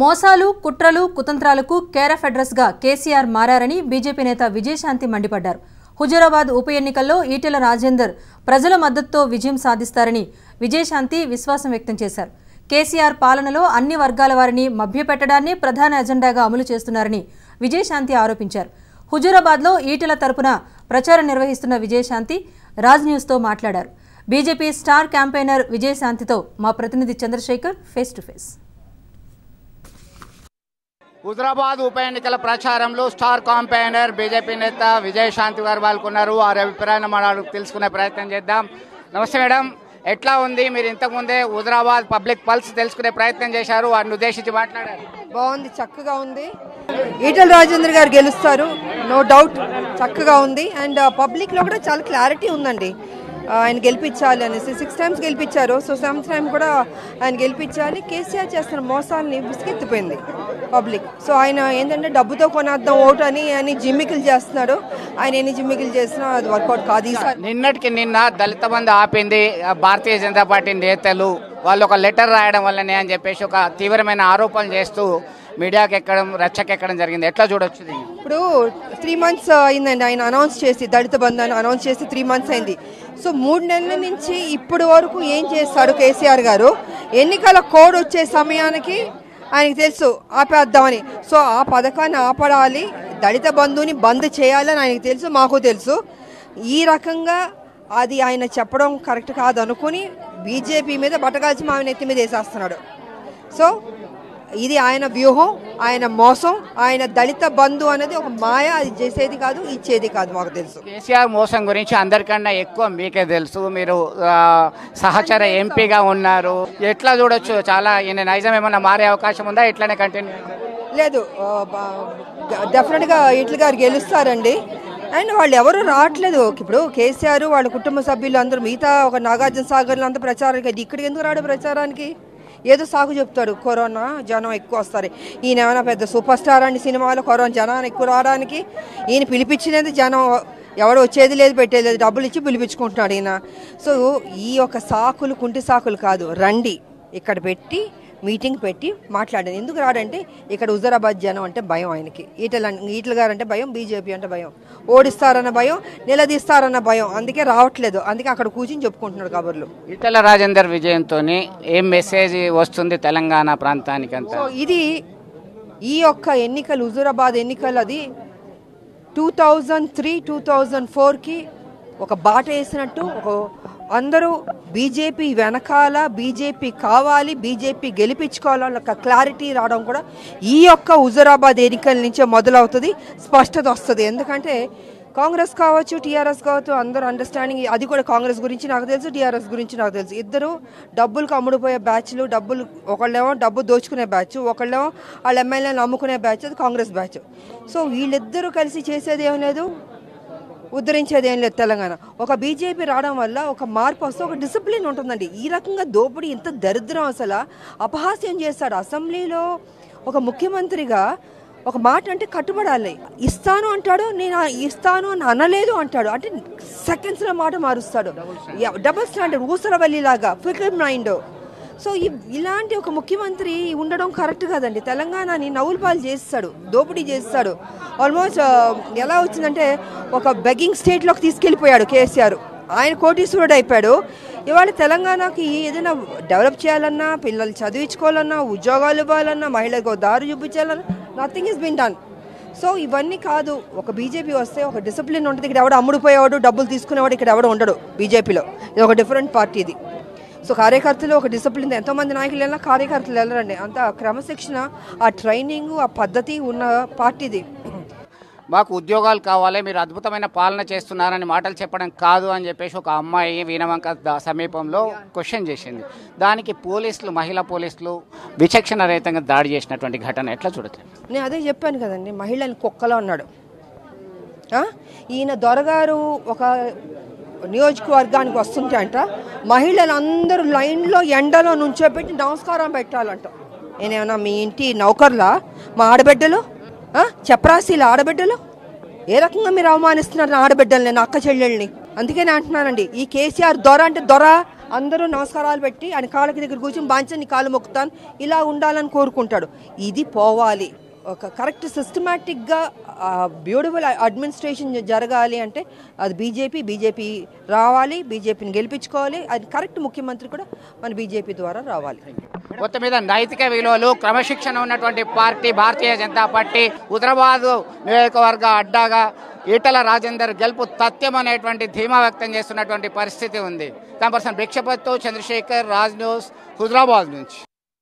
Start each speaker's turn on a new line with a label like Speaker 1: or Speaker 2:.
Speaker 1: మోసాలు కుట్రలు కుతంత్రాలకు కేరఫ్ అడ్రస్గా కేసీఆర్ మారారని బీజేపీ నేత విజయశాంతి మండిపడ్డారు. హుజూరాబాద్ ఉప ఎన్నికల్లో ఈటెల రాజేందర్ ప్రజల మద్దతుతో విజయం సాధిస్తారని విజయశాంతి విశ్వాసం వ్యక్తం చేశారు. కేసీఆర్ పాలనలో అన్ని వర్గాల వారిని మభ్యపెట్టడాన్ని ప్రధాన ఎజెండాగా అమలు చేస్తున్నారని విజయశాంతి ఆరోపించారు. హుజూరాబాద్లో ఈటెల తరపున ప్రచారం నిర్వహిస్తున్న విజయశాంతి రాజ్ న్యూస్తో మాట్లాడారు. బీజేపీ స్టార్ క్యాంపెయినర్ విజయశాంతితో మా ప్రతినిధి Chandrashekar face to face.
Speaker 2: Huzurabad ఉప ఎన్నికల ప్రచారంలో స్టార్ కాంపైనర్ బీజేపీ నేత విజయశాంతి గారు పాల్గొన్నారు. వారి అభిప్రాయాన్ని మనం తెలుసుకునే ప్రయత్నం చేద్దాం. నమస్తే మేడం. ఎట్లా ఉంది? మీరు ఇంతకుముందే హుజరాబాద్ పబ్లిక్ పల్స్ తెలుసుకునే ప్రయత్నం చేశారు. వారిని ఉద్దేశించి మాట్లాడారు
Speaker 3: బాగుంది చక్కగా ఉంది. ఈటల రాజేంద్ర గారు గెలుస్తారు. నో డౌట్ చక్కగా ఉంది. అండ్ పబ్లిక్లో కూడా చాలా క్లారిటీ ఉందండి. ఆయన గెలిపించాలి అనేసి. సిక్స్ టైమ్స్ గెలిపించారు. సో సెవెంత్ టైం కూడా ఆయన గెలిపించాలి. కేసీఆర్ చేస్తున్న మోసాలని విసిగెత్తిపోయింది పబ్లిక్. సో ఆయన ఏంటంటే డబ్బుతో కొనేద్దాం ఓటు అని అని జిమ్మికలు చేస్తున్నాడు. ఆయన ఎన్ని జిమ్మికలు చేసినా అది వర్కౌట్ కాదు.
Speaker 2: నిన్నటికి నిన్న దళిత బంధు ఆపింది భారతీయ జనతా పార్టీ నేతలు. వాళ్ళు ఒక లెటర్ రాయడం వల్లనే అని చెప్పేసి ఒక తీవ్రమైన ఆరోపణలు చేస్తూ మీడియాకి ఎక్కడం రచ్చకెక్కడం జరిగింది. ఎట్లా చూడొచ్చు
Speaker 3: ఇప్పుడు త్రీ మంత్స్ uh, అయిందండి. ఆయన అనౌన్స్ చేసి దళిత బంధాన్ని అనౌన్స్ చేసి త్రీ మంత్స్ అయింది. సో మూడు నెలల నుంచి ఇప్పటి వరకు ఏం చేస్తాడు కేసీఆర్ గారు? ఎన్నికల కోడ్ వచ్చే సమయానికి ఆయనకి తెలుసు ఆపేద్దామని. సో ఆ పథకాన్ని ఆపడాలి దళిత బంధువుని బంద్ చేయాలని ఆయనకి తెలుసు మాకు తెలుసు. ఈ రకంగా అది ఆయన చెప్పడం కరెక్ట్ కాదనుకుని బీజేపీ మీద బట్టగాల్చి మావి నెత్తి మీద వేసేస్తున్నాడు. సో ఇది ఆయన వ్యూహం ఆయన మోసం ఆయన దళిత బంధు అనేది ఒక మాయ అది చేసేది కాదు ఇచ్చేది కాదు మాకు తెలుసు.
Speaker 2: కేసీఆర్ మోసం గురించి అందరికన్నా ఎక్కువ మీకే తెలుసు. మీరు సహచర ఎంపీగా ఉన్నారు. ఎట్లా చూడొచ్చు? చాలా ఈయన నైజం ఏమన్నా మారే అవకాశం ఉందా? ఇట్లానే కంటిన్యూ
Speaker 3: లేదు డెఫినెట్గా ఇట్ల గారు గెలుస్తారండి. అండ్ వాళ్ళు ఎవరు రావట్లేదు. ఇప్పుడు కేసీఆర్ వాళ్ళ కుటుంబ సభ్యులు అందరూ మిగతా ఒక నాగార్జున సాగర్లో అంతా ప్రచారానికి ఇక్కడికి ఎందుకు రాడు ప్రచారానికి? ఏదో సాగు చెప్తాడు. కరోనా జనం ఎక్కువ వస్తారు. ఈయన ఏమైనా పెద్ద సూపర్ స్టార్ అండి సినిమాలో కరోనా జనాన్ని ఎక్కువ రావడానికి. ఈయన పిలిపించినది జనం ఎవడు వచ్చేది లేదు పెట్టేది లేదు. డబ్బులు ఇచ్చి పిలిపించుకుంటున్నాడు ఈయన. సో ఈ యొక్క సాకులు కుంటి సాకులు కాదు. రండి. ఇక్కడ పెట్టి మీటింగ్ పెట్టి మాట్లాడాను ఎందుకు రాడంటే ఇక్కడ హుజరాబాద్ జనం అంటే భయం ఆయనకి. ఈటల ఈటల గారు అంటే భయం బీజేపీ అంటే భయం. ఓడిస్తారన్న భయం నిలదీస్తారన్న భయం. అందుకే రావట్లేదు. అందుకే అక్కడ కూర్చుని చెప్పుకుంటున్నాడు కబుర్లు.
Speaker 2: ఈటల రాజేందర్ విజయంతో ఏం మెసేజ్ వస్తుంది తెలంగాణ ప్రాంతానికంతా?
Speaker 3: సో ఇది ఈ యొక్క ఎన్నికలు హుజూరాబాద్ ఎన్నికలు అది two thousand three two thousand ఫోర్కి ఒక బాట వేసినట్టు ఒక అందరూ బీజేపీ వెనకాల బీజేపీ కావాలి బీజేపీ గెలిపించుకోవాలన్న ఒక క్లారిటీ రావడం కూడా ఈ యొక్క హుజురాబాద్ ఎన్నికల నుంచే మొదలవుతుంది స్పష్టత వస్తుంది. ఎందుకంటే కాంగ్రెస్ కావచ్చు టీఆర్ఎస్ కావచ్చు అందరూ అండర్స్టాండింగ్ అది కూడా కాంగ్రెస్ గురించి నాకు తెలుసు టీఆర్ఎస్ గురించి నాకు తెలుసు. ఇద్దరు డబ్బులకు అమ్ముడుపోయే బ్యాచ్లు డబ్బులు ఒకళ్ళేమో డబ్బు దోచుకునే బ్యాచ్ ఒకళ్ళేమో వాళ్ళ ఎమ్మెల్యేలను అమ్ముకునే బ్యాచ్ అది కాంగ్రెస్ బ్యాచ్ సో వీళ్ళిద్దరూ కలిసి చేసేది ఏం లేదు. ఉద్ధరించేది ఏం లేదు తెలంగాణ. ఒక బీజేపీ రావడం వల్ల ఒక మార్పు వస్తే ఒక డిసిప్లిన్ ఉంటుందండి. ఈ రకంగా దోపిడీ ఇంత దరిద్రం అసలు. అపహాస్యం చేస్తాడు. అసెంబ్లీలో ఒక ముఖ్యమంత్రిగా ఒక మాట అంటే కట్టుబడాలి. ఇస్తాను అంటాడు నేను ఇస్తాను అని అనలేదు అంటాడు. అంటే సెకండ్స్లో మాట మారుస్తాడు. డబుల్ స్టాండర్డ్ ఊసరవల్లిలాగా. ఫికర్ మైండ్ సో ఈ- ఇలాంటి ఒక ముఖ్యమంత్రి ఉండడం కరెక్ట్ కాదండి. తెలంగాణని నవ్వులపాలు చేస్తాడు దోపిడీ చేస్తాడు. ఆల్మోస్ట్ ఎలా వచ్చిందంటే ఒక బెగ్గింగ్ స్టేట్లోకి తీసుకెళ్ళిపోయాడు కేసీఆర్. ఆయన కోటీశ్వరుడు అయిపోయాడు. ఇవాళ తెలంగాణకి ఏదైనా డెవలప్ చేయాలన్నా పిల్లలు చదివించుకోవాలన్నా ఉద్యోగాలు ఇవ్వాలన్నా మహిళలకు దారి చూపించాలన్నా nothing is been done so ఇవన్నీ కాదు ఒక బీజేపీ వస్తే ఒక డిసిప్లిన్ ఉంటుంది. ఇక్కడ ఎవడు అమ్ముడుపోయేవాడు డబ్బులు తీసుకునేవాడు ఇక్కడ ఎవడు ఉండడు బీజేపీలో. ఇది ఒక డిఫరెంట్ పార్టీ ఇది. సో కార్యకర్తలు ఒక డిసిప్లిన్ ఎంతోమంది నాయకులు వెళ్ళినా కార్యకర్తలు వెళ్ళరండి. అంత క్రమశిక్షణ ఆ ట్రైనింగ్ ఆ పద్ధతి ఉన్న పార్టీది.
Speaker 2: మాకు ఉద్యోగాలు కావాలి మీరు అద్భుతమైన పాలన చేస్తున్నారని మాటలు చెప్పడం కాదు అని చెప్పేసి ఒక అమ్మాయి వీణవంక సమీపంలో క్వశ్చన్ చేసింది. దానికి పోలీసులు మహిళా పోలీసులు విచక్షణ రహితంగా దాడి చేసినటువంటి ఘటన ఎట్లా చూడచ్చు?
Speaker 3: నేను అదే చెప్పాను కదండి మహిళని కుక్కలో అన్నాడు. ఆ? ఈయన దొరగారు ఒక నియోజకవర్గానికి వస్తుంటే అంట మహిళలందరూ లైన్లో ఎండలో నుంచోబెట్టి నమస్కారం పెట్టాలంట. నేనేమన్నా మీ ఇంటి నౌకర్లా? మా ఆడబిడ్డలు? ఆ? ఆడబిడ్డలు? ఏ రకంగా మీరు అవమానిస్తున్నారు ఆడబిడ్డల్ని నా అక్క చెల్లెల్ని? అందుకే నేను అంటున్నానండి ఈ కేసీఆర్ దొర అంటే దొర. అందరూ నమస్కారాలు పెట్టి ఆయన కాళ్ళకి దగ్గర కూర్చొని బాంచని కాలు మొక్కుతాను. ఇలా ఉండాలని కోరుకుంటాడు. ఇది పోవాలి. ఒక కరెక్ట్ సిస్టమేటిక్గా బ్యూటిఫుల్ అడ్మినిస్ట్రేషన్ జరగాలి అంటే అది బీజేపీ బీజేపీ రావాలి బీజేపీని గెలిపించుకోవాలి అది కరెక్ట్ ముఖ్యమంత్రి కూడా మన బీజేపీ ద్వారా రావాలి.
Speaker 2: మొత్తం మీద నైతిక విలువలు క్రమశిక్షణ ఉన్నటువంటి పార్టీ భారతీయ జనతా పార్టీ హుదరాబాద్ నియోజకవర్గ అడ్డాగా ఈటల రాజేందర్ గెలుపు తథ్యం అనేటువంటి ధీమా వ్యక్తం చేస్తున్నటువంటి పరిస్థితి ఉంది. దాని పర్సన్ భిక్షపతితో చంద్రశేఖర్ రాజ్ న్యూస్ హుదరాబాద్ నుంచి.